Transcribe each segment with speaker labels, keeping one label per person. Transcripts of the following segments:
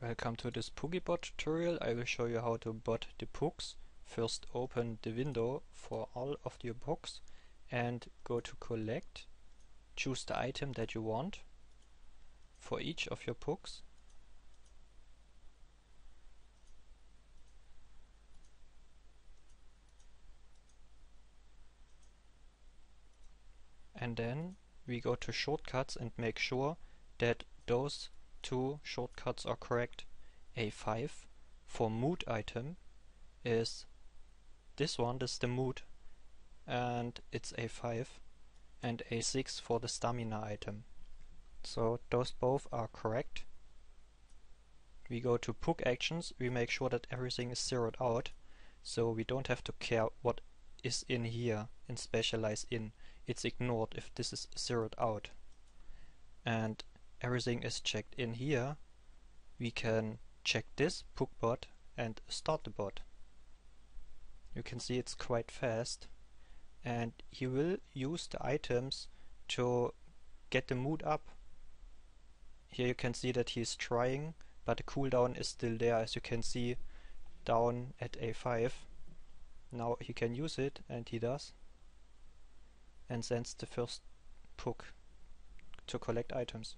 Speaker 1: Welcome to this PukiBot tutorial. I will show you how to bot the puks. First open the window for all of your books and go to collect. Choose the item that you want for each of your puks. And then we go to shortcuts and make sure that those two shortcuts are correct. A5 for mood item is this one, this is the mood, and it's A5, and A6 for the stamina item. So those both are correct. We go to puk actions, we make sure that everything is zeroed out, so we don't have to care what is in here in specialize in. It's ignored if this is zeroed out. And everything is checked in here, we can check this PukBot and start the bot. You can see it's quite fast and he will use the items to get the mood up. Here you can see that he's trying but the cooldown is still there as you can see down at A5. Now he can use it and he does and sends the first puk to collect items.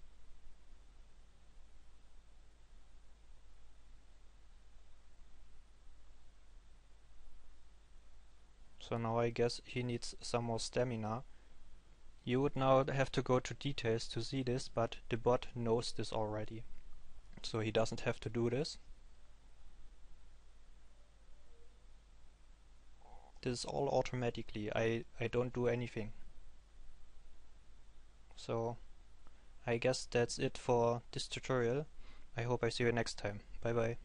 Speaker 1: So now I guess he needs some more stamina. You would now have to go to details to see this, but the bot knows this already. So he doesn't have to do this. This is all automatically, I, I don't do anything. So I guess that's it for this tutorial. I hope I see you next time. Bye bye.